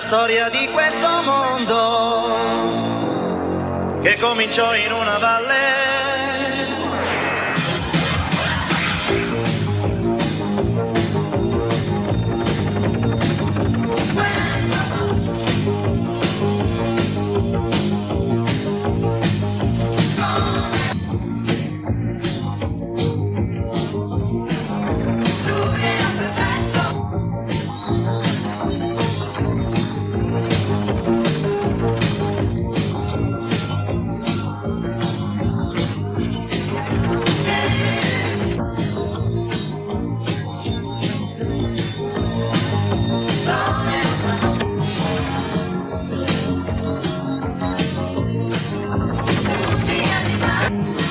storia di questo mondo che cominciò in una valle Bye.